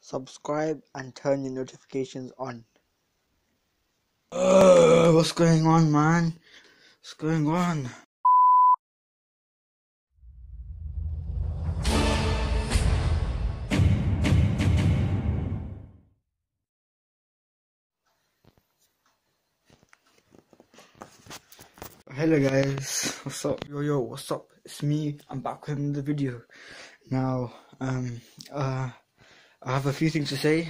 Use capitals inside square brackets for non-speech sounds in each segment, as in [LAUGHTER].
subscribe and turn your notifications on. Uh, what's going on, man? What's going on? Hello guys, what's up? Yo yo, what's up? It's me. I'm back with another video. Now, um, uh, I have a few things to say,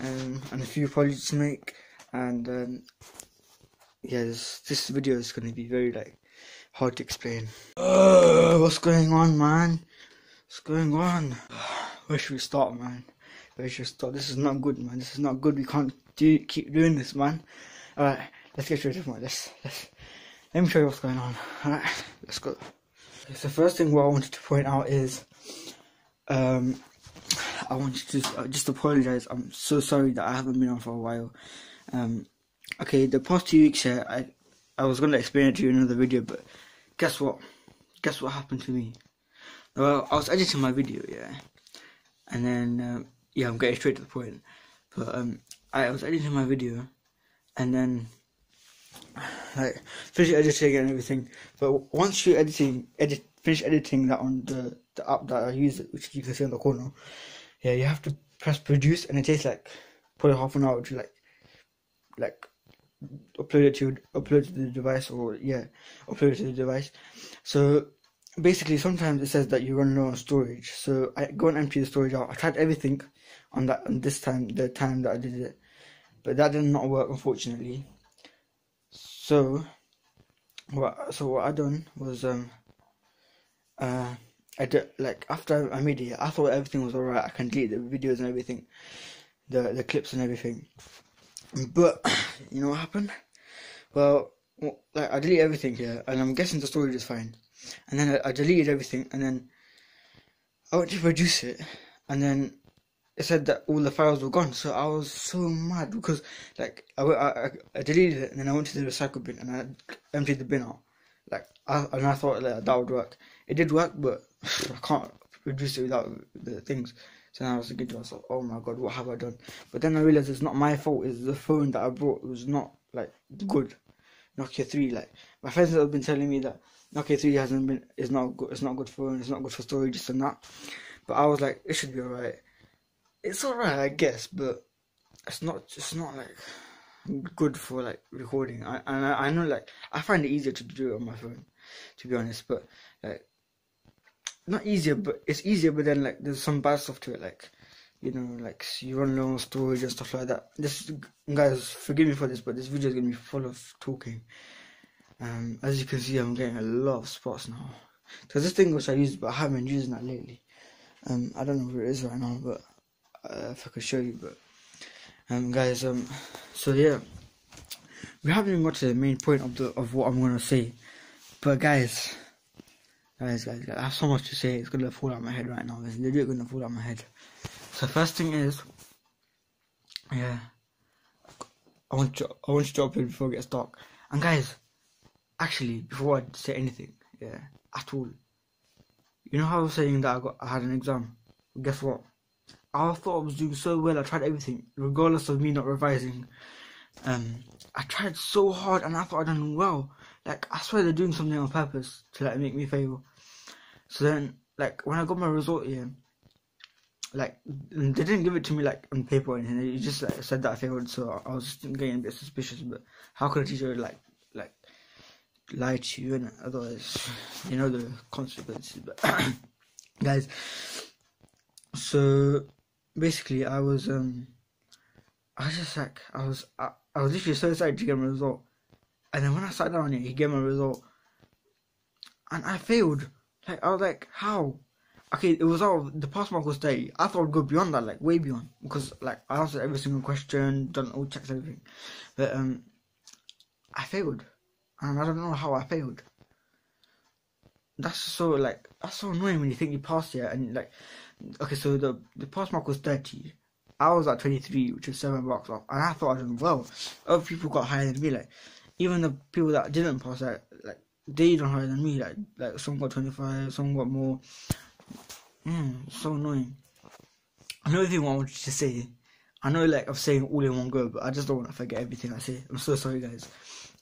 um, and a few apologies to make, and um, yeah, this, this video is going to be very like hard to explain. Uh, what's going on, man? What's going on? Where should we start, man? Where should we start? This is not good, man. This is not good. We can't do keep doing this, man. Alright, let's get straight to it. Let's let's let me show you what's going on. Alright, let's go. Okay, so first thing what I wanted to point out is um I wanted to uh, just apologize. I'm so sorry that I haven't been on for a while. Um okay, the past two weeks here I I was gonna explain it to you in another video, but guess what? Guess what happened to me? Well, I was editing my video, yeah, and then um, yeah, I'm getting straight to the point. But um, I was editing my video, and then like finish editing and everything. But once you editing, edit, finish editing that on the the app that I use, which you can see in the corner, yeah, you have to press produce, and it takes like probably half an hour to like like upload it to upload to the device or yeah, upload it to the device. So basically, sometimes it says that you run low on storage. So I go and empty the storage out. I tried everything on that on this time, the time that I did it, but that did not work unfortunately. So what so what I done was um uh I did like after I made it I thought everything was alright I can delete the videos and everything the the clips and everything but [CLEARS THROAT] you know what happened well like I deleted everything here and I'm guessing the storage is fine and then I, I deleted everything and then I went to produce it and then it said that all the files were gone. So I was so mad because like I, I, I deleted it and then I went to the recycle bin and I emptied the bin out. Like I, and I thought that that would work. It did work, but I can't produce it without the things. So I was thinking to myself, oh my god, what have I done? But then I realized it's not my fault. It's the phone that I brought. It was not like good. Nokia three. Like my friends have been telling me that Nokia three hasn't been. It's not good. It's not good phone. It's not good for storage. Just and that. But I was like, it should be alright it's alright, I guess, but it's not. It's not like good for like recording. I and I, I know like I find it easier to do it on my phone, to be honest. But not easier, but it's easier. But then like, there's some bad stuff to it, like you know, like you run on storage and stuff like that. This guys, forgive me for this, but this video is gonna be full of talking. Um, as you can see, I'm getting a lot of spots now. Cause this thing which I used, but I haven't been using that lately. Um, I don't know where it is right now, but uh, if I could show you, but um, guys, um, so yeah, we haven't even got to the main point of the of what I'm gonna say, but guys, guys, guys, guys I have so much to say. It's gonna fall out my head right now. It's literally gonna fall out my head. So first thing is, yeah, I want to I want to upload before it gets dark. And guys, actually, before I say anything, yeah, at all, you know how I was saying that I got I had an exam. Guess what? I thought I was doing so well. I tried everything, regardless of me not revising. Um, I tried so hard, and I thought I'd done well. Like I swear they're doing something on purpose to like make me fail. So then, like when I got my result here, like they didn't give it to me like on paper or anything. They just like, said that I failed. So I was just getting a bit suspicious. But how could a teacher like like lie to you and otherwise, you know the consequences. But [COUGHS] guys, so basically I was um I was just like I was I, I was literally so excited to get my result. And then when I sat down here, he gave my result. And I failed. Like I was like, how? Okay, it was all the pass mark was 30. I thought I'd go beyond that, like way beyond. Because like I answered every single question, done all checks, everything. But um I failed. And I don't know how I failed. That's so like that's so annoying when you think you passed it and like okay, so the the pass mark was thirty. I was at twenty three, which is seven marks off, and I thought I did well. Other people got higher than me. Like even the people that didn't pass, like like they done higher than me. Like like some got twenty five, some got more. Mm, so annoying. another thing I wanted to say. I know, like I'm saying all in one go, but I just don't want to forget everything I say. I'm so sorry, guys.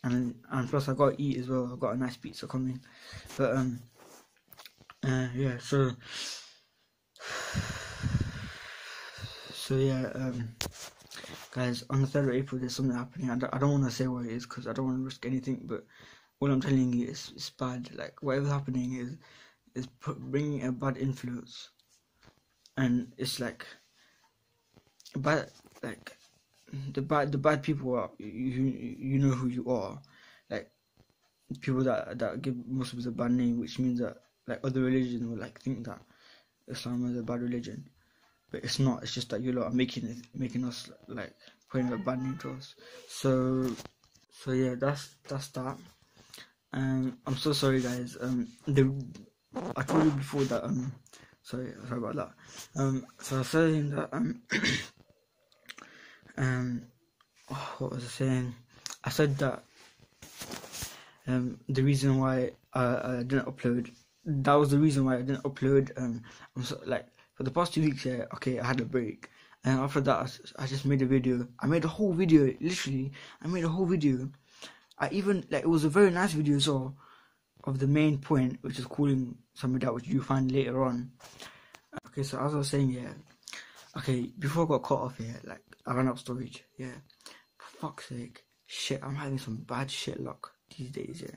And and plus, I got to eat as well. I got a nice pizza coming, but um, uh, yeah. So, so yeah, um, guys, on the third of April, there's something happening. I don't, I don't want to say what it is because I don't want to risk anything, but all I'm telling you is it's bad. Like whatever's happening is is bringing a bad influence, and it's like bad like the bad the bad people are you you know who you are, like people that that give Muslims a bad name, which means that like other religions will like think that Islam is a bad religion, but it's not. It's just that you lot are making it making us like putting a bad name to us. So so yeah, that's that's that. Um, I'm so sorry, guys. Um, the I told you before that. Um, sorry, sorry about that. Um, so I was saying that. Um, [COUGHS] um, oh, what was I saying? I said that. Um, the reason why I, I didn't upload. That was the reason why I didn't upload. Um, I'm so, like for the past two weeks. Yeah, okay, I had a break. And after that, I, I just made a video. I made a whole video, literally. I made a whole video I even like it was a very nice video so of the main point, which is calling something that which you find later on. Okay, so as I was saying, yeah. Okay, before I got cut off here, like I ran out of storage. Yeah, for fuck's sake, shit, I'm having some bad shit luck these days. Yeah.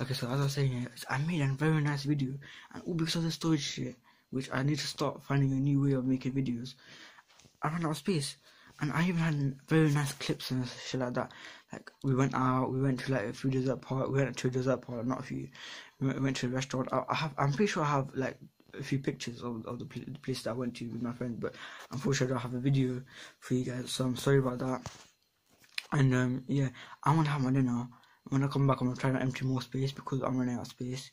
Okay, so as I was saying, yeah, I made a very nice video, and all because of the storage shit, which I need to start finding a new way of making videos. I ran out of space and I even had very nice clips and shit like that. Like we went out, we went to like a few dessert park, we went to a dessert park, not a few. We went, we went to a restaurant. I, I, have, I'm pretty sure I have like a few pictures of, of the, pl- the place that I went to with my friend, but unfortunately I don't have a video for you guys, so I'm sorry about that. And um, yeah, I'm gonna have my dinner. When I come back, I'm gonna try to empty more space because I'm running out of space.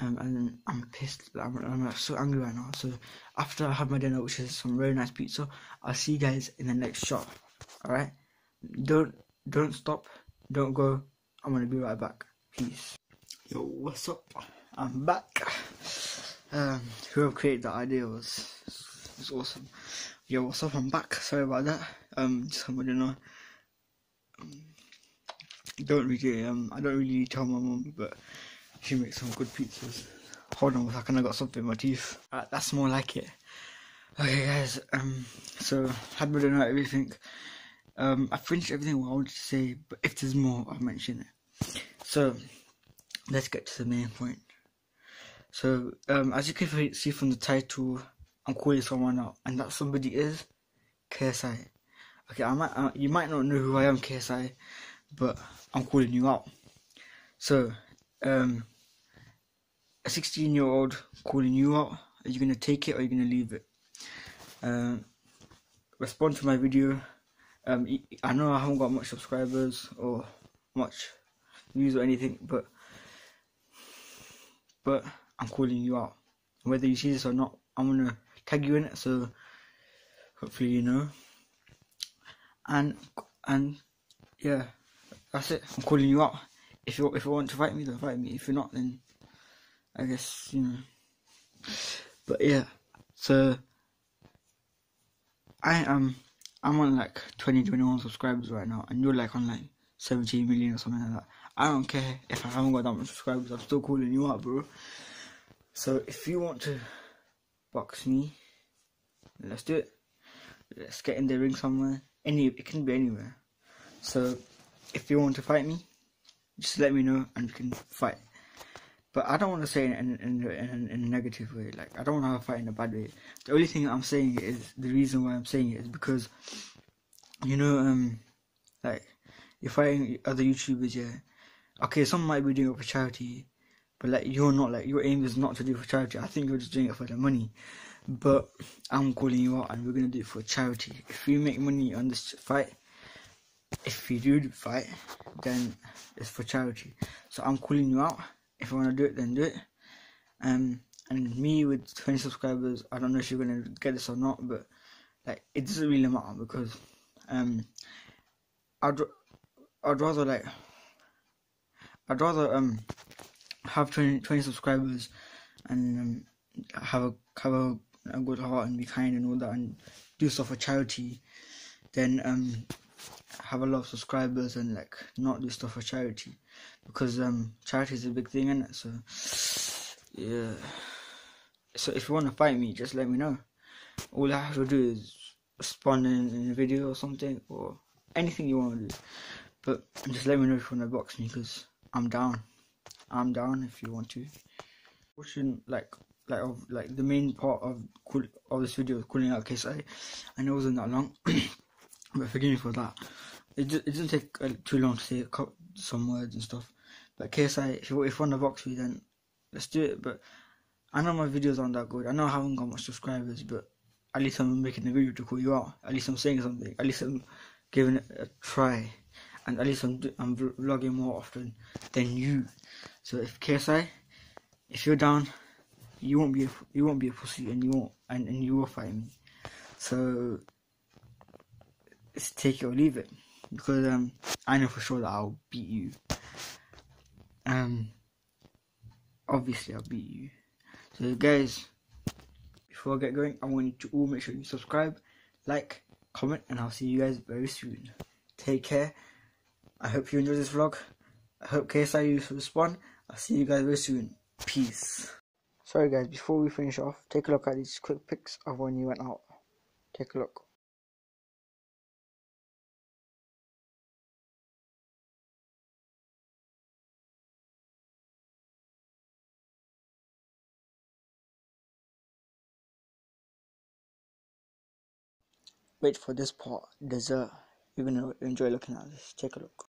Um, and I'm pissed. I'm, I'm so angry right now. So after I have my dinner, which is some very nice pizza, I'll see you guys in the next shot. All right? Don't don't stop. Don't go. I'm gonna be right back. Peace. Yo, what's up? I'm back. Um, whoever created that idea was was awesome. Yo, what's up? I'm back. Sorry about that. Um, just my dinner. Um, don't really um, I don't really tell my mom, but she makes some good pizzas. Hold on a second, I got something in my teeth. Right, that's more like it. Okay, guys. Um, so had my dinner, everything. Um, I finished everything what I wanted to say, but if there's more, I'll mention it. So let's get to the main point. So, um, as you can see from the title, I'm calling someone out, and that somebody is KSI. Okay, I might, uh, you might not know who I am, KSI, but I'm calling you out. So, um, a 16 year old calling you out, are you going to take it or are you going to leave it? Um, respond to my video. Um, I know I haven't got much subscribers or much views or anything, but but I'm calling you out. Whether you see this or not, I'm gonna tag you in it, so hopefully you know. And and yeah, that's it. I'm calling you out. If you if you want to fight me, then fight me. If you're not, then I guess you know. But yeah, so I am I'm on like 20, 21 subscribers right now, and you're like on like 17 million or something like that. I don't care if I haven't got that much subscribers. I'm still calling you out, bro. So if you want to box me, let's do it. Let's get in the ring somewhere. Any it can be anywhere. So if you want to fight me, just let me know and we can fight. But I don't want to say it in, in, in, in, a negative way. Like, I don't want to have a fight in a bad way. The only thing I'm saying is, the reason why I'm saying it is because, you know, um, like, you're fighting other YouTubers, yeah. Okay, some might be doing it for charity, but like, you're not, like, your aim is not to do it for charity. I think you're just doing it for the money. But I'm calling you out and we're going to do it for charity. If we make money on this fight, if you do the fight, then it's for charity. So I'm calling you out if you want to do it, then do it. Um, and me with 20 subscribers, I don't know if you're gonna get this or not, but like it doesn't really matter because um, I'd I'd rather like I'd rather um have 20, 20 subscribers and um, have a have a a good heart and be kind and all that and do stuff for charity, then um have a lot of subscribers and like not do stuff for charity because um charity is a big thing in it. So yeah. So if you want to fight me, just let me know. All I have to do is respond in, in a video or something or anything you want to do. But just let me know if you want to box me because I'm down. I'm down if you want to. Watching like like of like the main part of cool of this video is calling out KSI. I know it wasn't that long, [COUGHS] but forgive me for that. It it didn't take uh, too long to say some words and stuff. But KSI, if you if want to box me, then let's do it. But I know my videos aren't that good. I know I haven't got much subscribers, but at least I'm making a video to call you out. At least I'm saying something. At least I'm giving it a try and at least I'm, I'm vlogging more often than you. So if KSI, if you're down, you won't be a, you won't be a pussy, and you won't and, and you will fight me. So it's take it or leave it because um I know for sure that I'll beat you. Um, obviously I'll beat you. So guys, before I get going, I want you to all make sure you subscribe, like, comment, and I'll see you guys very soon. Take care. I hope you enjoyed this vlog. I hope KSI used for this one. I'll see you guys very soon. Peace. Sorry guys, before we finish off, take a look at these quick pics of when you went out. Take a look. Wait for this part, dessert. You're gonna enjoy looking at this. Take a look.